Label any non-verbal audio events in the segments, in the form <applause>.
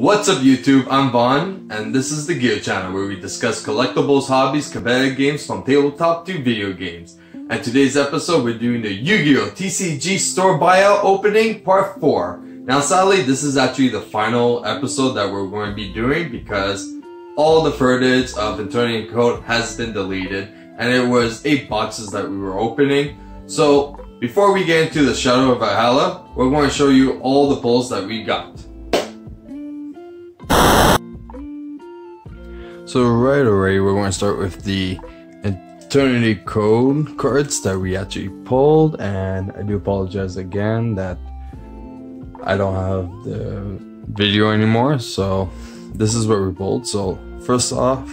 What's up YouTube, I'm Vaughn, and this is the Gear Channel where we discuss collectibles, hobbies, competitive games from tabletop to video games. And today's episode we're doing the Yu-Gi-Oh! TCG Store Buyout Opening Part 4. Now sadly this is actually the final episode that we're going to be doing because all the footage of Eternity Code has been deleted and it was 8 boxes that we were opening. So before we get into the Shadow of Valhalla, we're going to show you all the pulls that we got. So right away, we're going to start with the Eternity Code cards that we actually pulled, and I do apologize again that I don't have the video anymore, so this is what we pulled. So first off,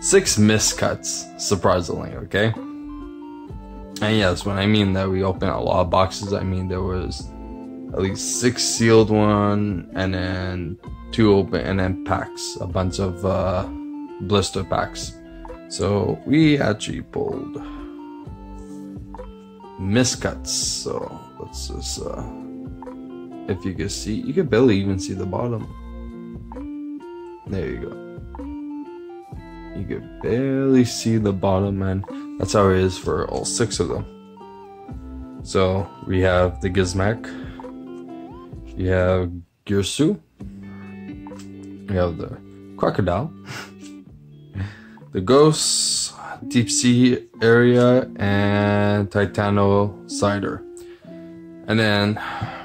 six miscuts, surprisingly, okay? And yes, when I mean that we opened a lot of boxes, I mean there was at least six sealed one, and then two open, and then packs, a bunch of uh, blister packs. So we actually pulled miscuts. So let's just, uh, if you can see, you can barely even see the bottom. There you go. You can barely see the bottom, and that's how it is for all six of them. So we have the Gizmek, you have Girsu, we have the Crocodile, <laughs> the Ghosts, Deep Sea Aria, and Titano Cider. And then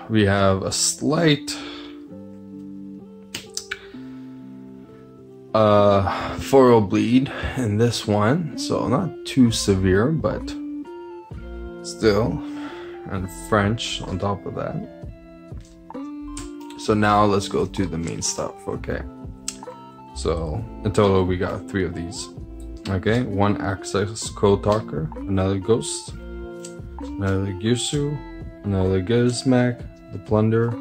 we have a slight uh, bleed in this one, so not too severe, but still, and French on top of that. So now let's go to the main stuff, okay? So in total, we got three of these. Okay, one access code talker, another ghost, another Girsu, another Gizmek, the plunder,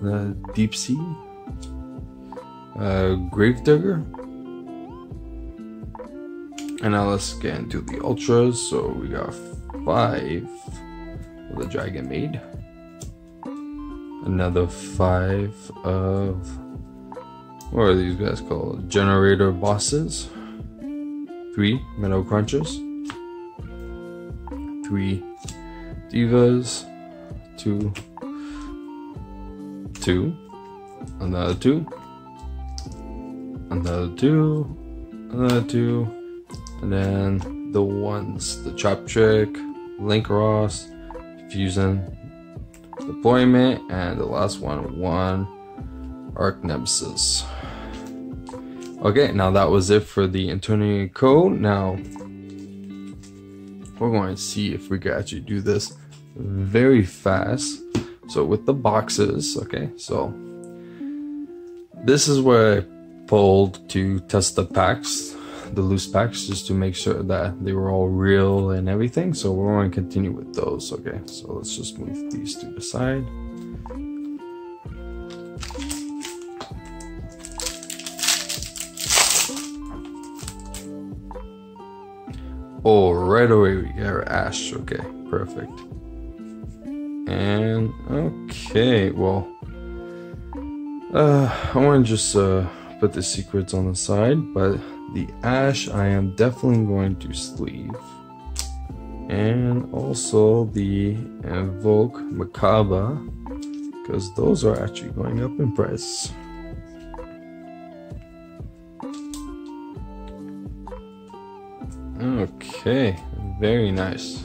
the deep sea, uh, Gravedigger. And now let's get into the ultras. So we got five of the Dragon Maid. Another five of what are these guys called? Generator bosses. Three Metal Crunchers. Three Divas. Two. Two. Another two another two, another two, and then the ones, the Chop Trick, Link Ross, Fusion, Deployment, and the last one, one Archnemeses. Okay, now that was it for the Eternity Code. Now, we're going to see if we can actually do this very fast. So with the boxes, okay, so this is where I pulled to test the packs, the loose packs, just to make sure that they were all real and everything. So we're going to continue with those. Okay, so let's just move these to the side. Oh, right away we our Ash. Okay, perfect. And okay, well, uh, I want to just uh put the secrets on the side, but the ash I am definitely going to sleeve. And also the Invoke Mechaba, because those are actually going up in price. Okay, very nice.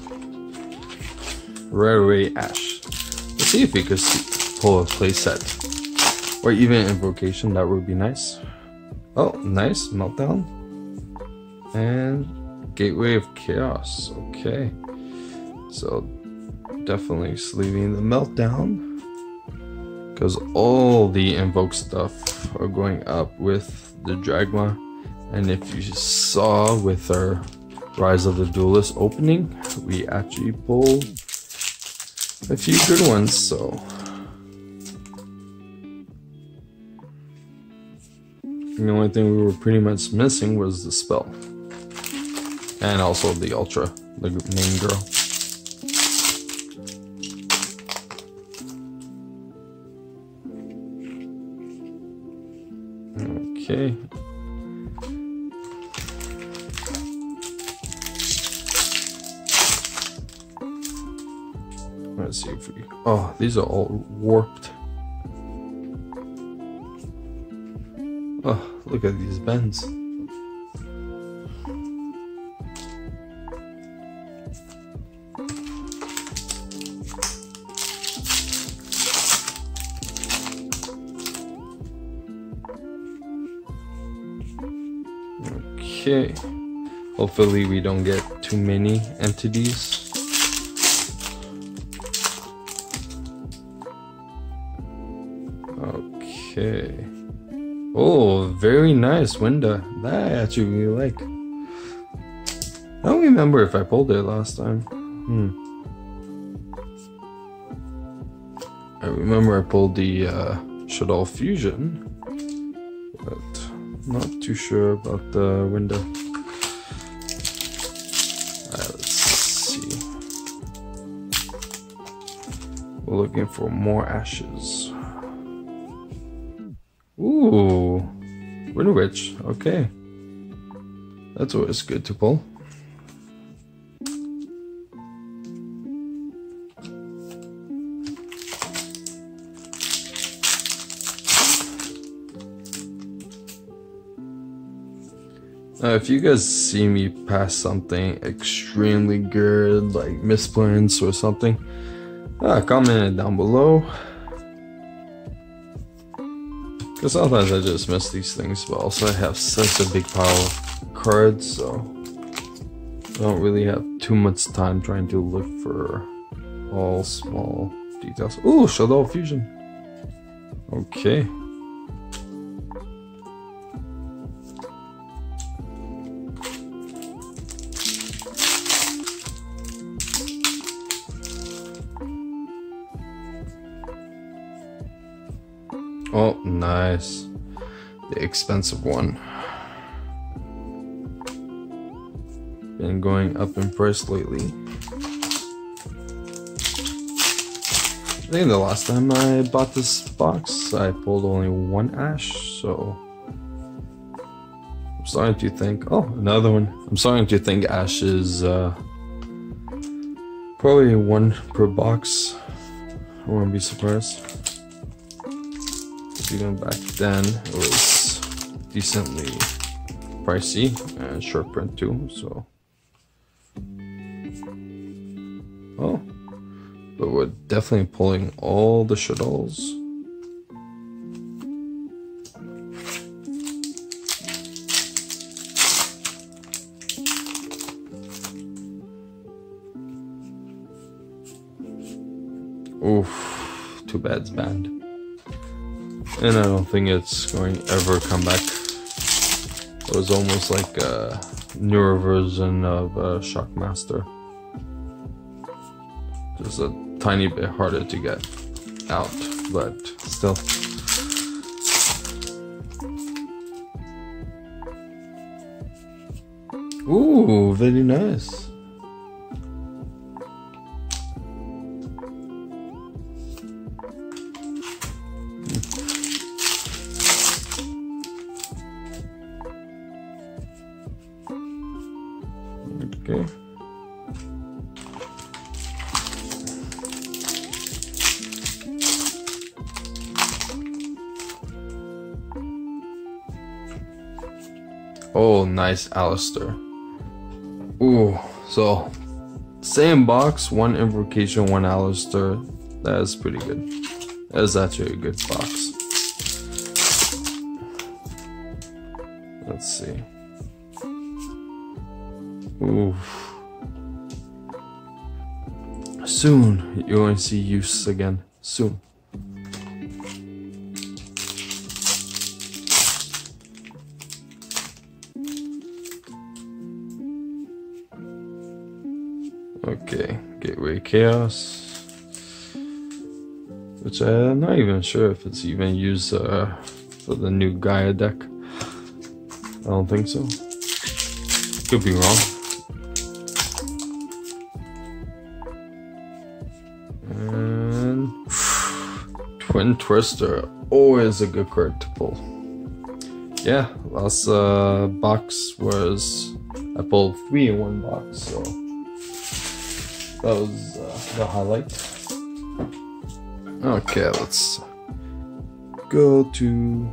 Rare Ray Ash. Let's see if we could pull a playset. Or even invocation, that would be nice. Oh, nice, meltdown. And gateway of chaos, okay. So definitely sleeving the meltdown. Because all the invoke stuff are going up with the Dragma. And if you saw with our Rise of the Duelist opening, we actually pulled a few good ones, so The only thing we were pretty much missing was the spell. And also the Ultra, the main girl. Okay. Let's see if we. Oh, these are all warped. Look at these bends. Okay. Hopefully we don't get too many entities. Okay. Very nice Winda. That I actually really like. I don't remember if I pulled it last time. Hmm. I remember I pulled the uh, Shaddoll Fusion, but not too sure about the Winda. let's see. We're looking for more ashes. Ooh, Wind Witch. Okay, that's always good to pull. Uh, if you guys see me pass something extremely good, like misprints or something, uh, comment it down below. Because sometimes I just miss these things, but also I have such a big pile of cards, so I don't really have too much time trying to look for all small details. Oh, Shaddoll Fusion. Okay. Nice. The expensive one. Been going up in price lately. I think the last time I bought this box, I pulled only one ash, so I'm starting to think, oh, another one. I'm starting to think ash is uh, probably one per box. I wouldn't be surprised even back then it was decently pricey and short print too so oh but we're definitely pulling all the Shaddolls Oof, too bad it's banned. And I don't think it's going ever come back. It was almost like a newer version of uh, Shockmaster. Just a tiny bit harder to get out, but still. Ooh, very nice. Nice Aleister. Ooh, so same box, one invocation, one Aleister. That is pretty good. That is actually a good box. Let's see. Oof. Soon you're going to see use again. Soon. Chaos. Which I'm not even sure if it's even used uh, for the new Gaia deck. I don't think so. Could be wrong. And Twin Twister, always a good card to pull. yeah, last uh, box was I pulled three in one box, so that was uh, the highlight. Okay, let's go to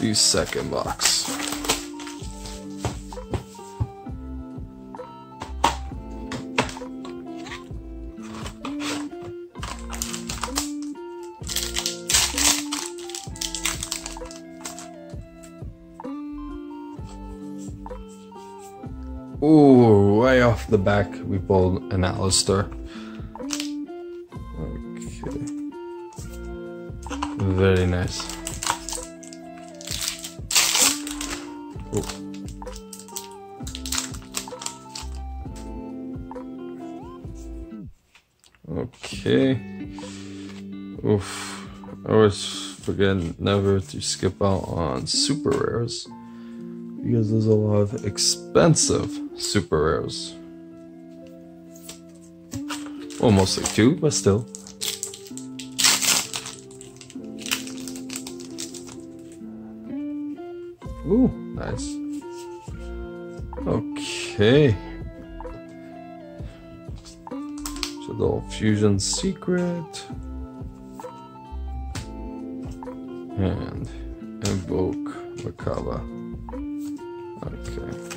the second box. The back, we pulled an Aleister. Okay. Very nice. Okay. Oof. I always forget never to skip out on super rares because there's a lot of expensive super rares. Well, like two, but still. Ooh, nice. Okay. Shaddoll Fusion Secret. And Invoke Mechaba. Okay.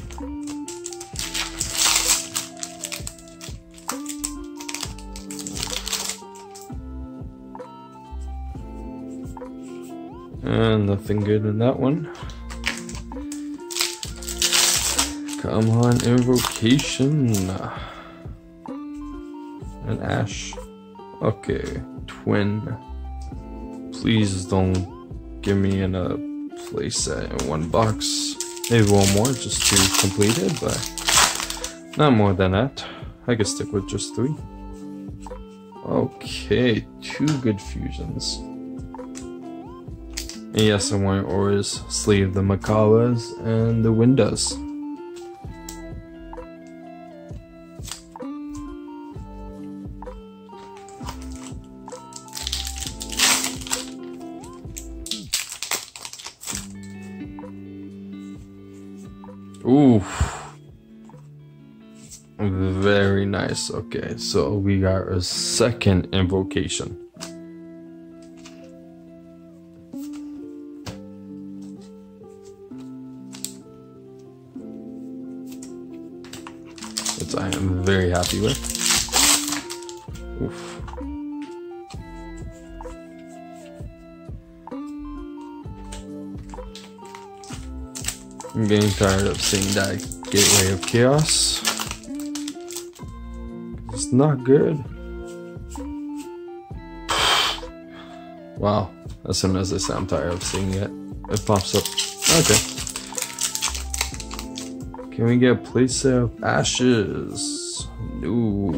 And nothing good in that one. Come on, invocation. An ash. Okay, twin. Please don't give me in a playset in one box. Maybe one more just to complete it, but not more than that. I could stick with just three. Okay, two good fusions. Yes, I want to always sleeve the Mechabas and the Windas. Ooh. Very nice. Okay, so we got a second invocation. Happy with. Oof. I'm getting tired of seeing that Gateway of Chaos. It's not good. Wow. As soon as I say I'm tired of seeing it, it pops up. Okay. Can we get a playset of ashes? No.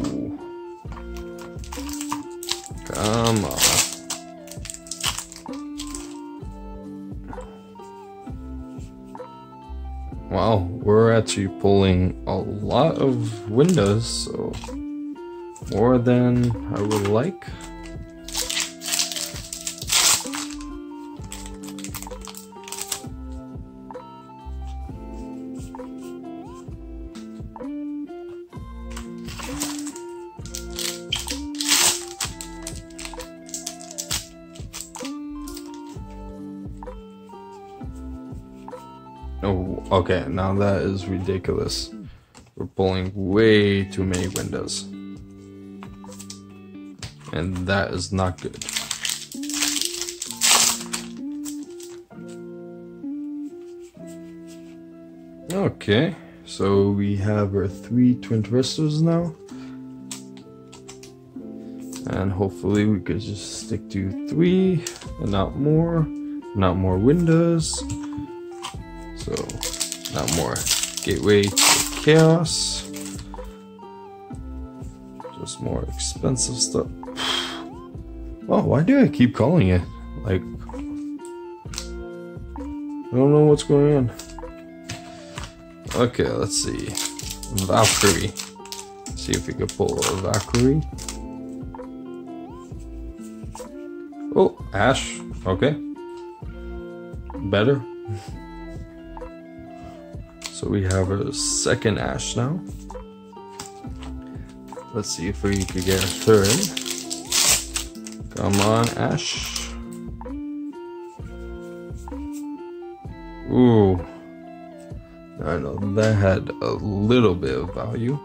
Come on. Wow, we're actually pulling a lot of Windas, so more than I would like. Okay, now that is ridiculous. We're pulling way too many Windas. And that is not good. Okay, so we have our three twin twisters now. And hopefully we could just stick to three and not more, not more Windas. Not more gateway to chaos. Just more expensive stuff. Oh, why do I keep calling it? Like, I don't know what's going on. Okay, let's see. Valkyrie. See if we can pull a Valkyrie. Oh, Ash. Okay. Better. <laughs> so we have a second Ash now. Let's see if we could get a third. Come on, Ash. Ooh. I know that had a little bit of value.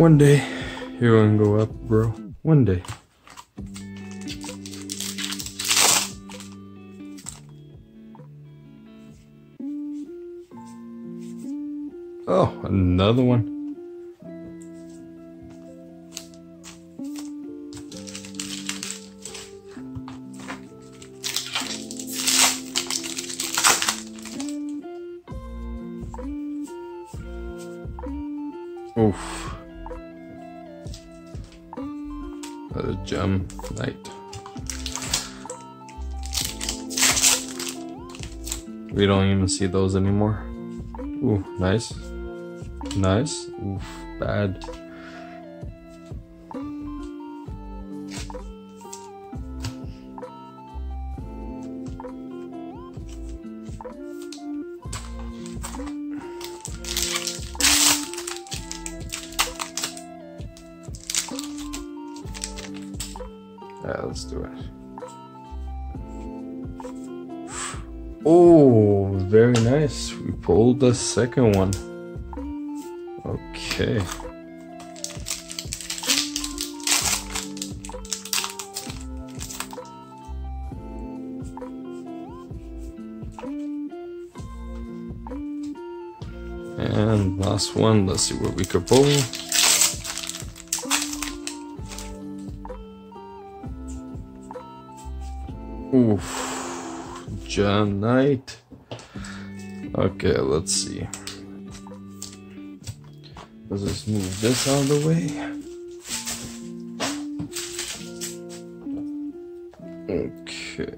One day, you're gonna go up, bro. One day. Oh, another one. Oof. A gem knight. We don't even see those anymore. Ooh, nice. Nice. Oof, bad. The second one. Okay. And last one, let's see what we could pull. Oof. Knight. Okay, let's see. Let's just move this out of the way. Okay.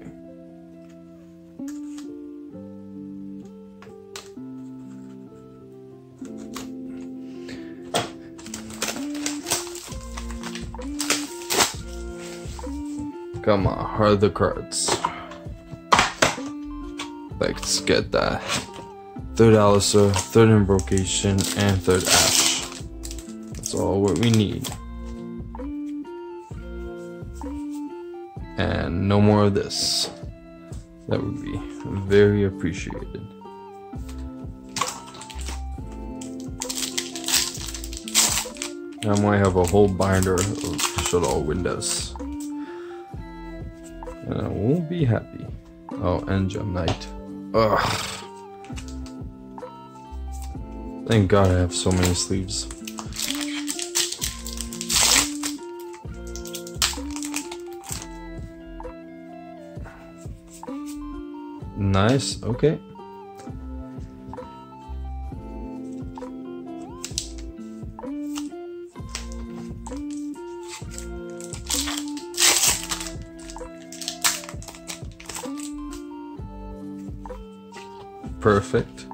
Come on, hard the cards. Let's get that. Third Aleister, third Invocation, and third Ash. That's all what we need. And no more of this. That would be very appreciated. I might have a whole binder of Shaddoll Windas. And I won't be happy. Oh, and Gem Knight. Ugh. Thank God I have so many sleeves. Nice, okay. Perfect.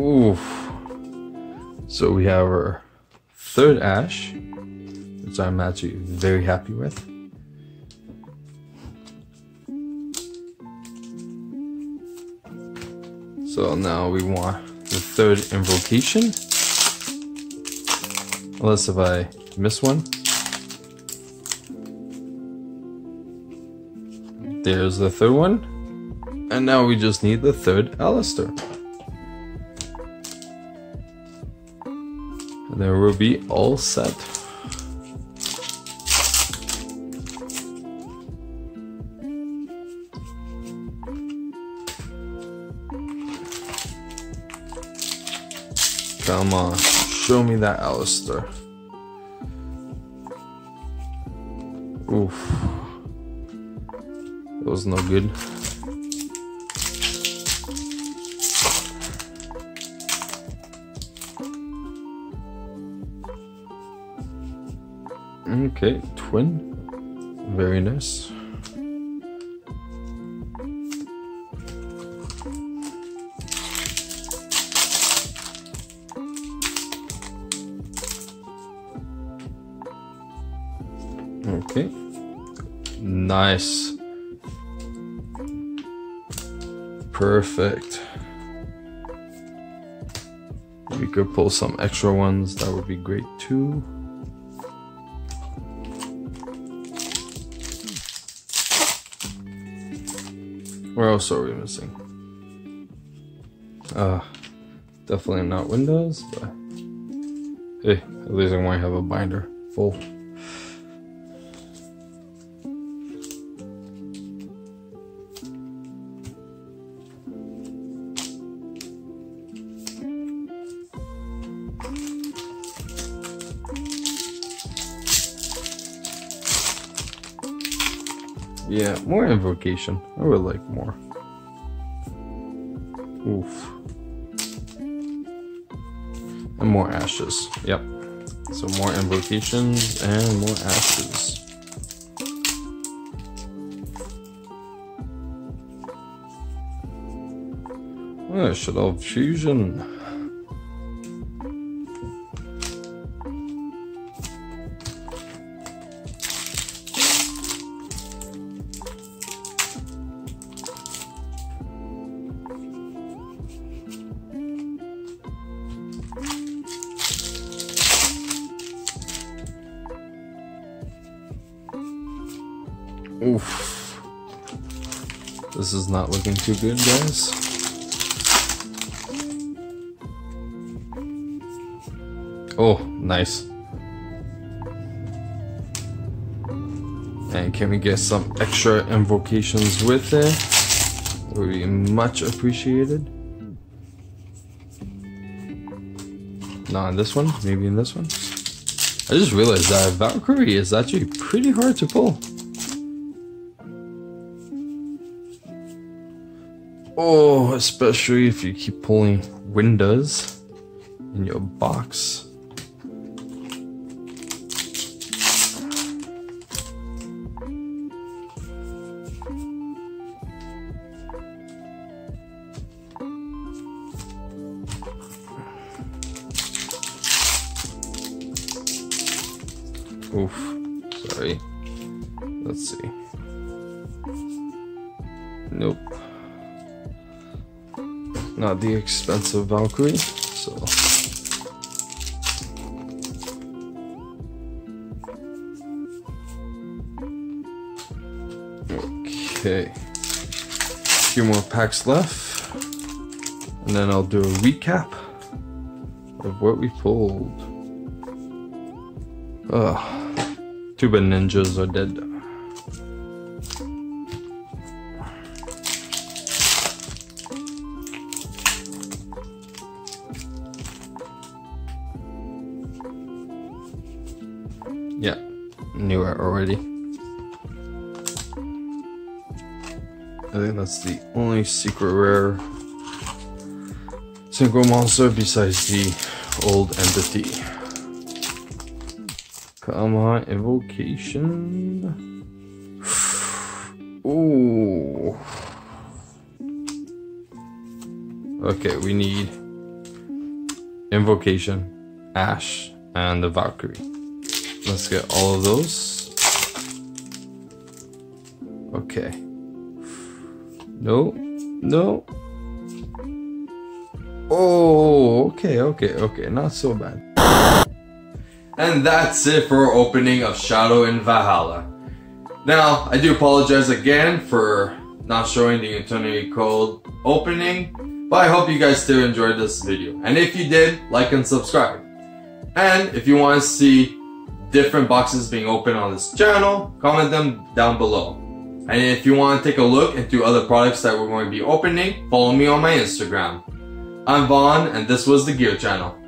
Oof. So we have our third ash, which I'm actually very happy with. So now we want the third invocation. Unless if I miss one. There's the third one. And now we just need the third Aleister. Then we'll be all set. Come on, show me that Aleister. Oof. That was no good. Okay, twin. Very nice. Okay. Nice. Perfect. We could pull some extra ones, that would be great too. Where else are we missing? Uh, definitely not Windas, but hey, at least I might have a binder full. Yeah, more invocation. I would like more. Oof. And more ashes. Yep. So more invocations and more ashes. Oh, Shaddoll Fusion. Oof. This is not looking too good, guys. Oh, nice. And can we get some extra invocations with it? Would be much appreciated. Not in this one, maybe in this one. I just realized that Valkyrie is actually pretty hard to pull. Oh, especially if you keep pulling Windas in your box. Expensive Valkyrie, so. Okay. A few more packs left. And then I'll do a recap of what we pulled. Ugh. Two bad ninjas are dead. That's the only secret rare synchro monster besides the old entity. Come on, invocation. <sighs> Ooh. Okay, we need invocation, Ash, and the Valkyrie. Let's get all of those. Okay. No, no. Oh, okay, okay, okay. Not so bad. And that's it for our opening of Shadow in Valhalla. Now, I do apologize again for not showing the Eternity Code opening, but I hope you guys still enjoyed this video. And if you did, like and subscribe. And if you want to see different boxes being opened on this channel, comment them down below. And if you want to take a look into other products that we're going to be opening, follow me on my Instagram. I'm Vaughn and this was the Gear Channel.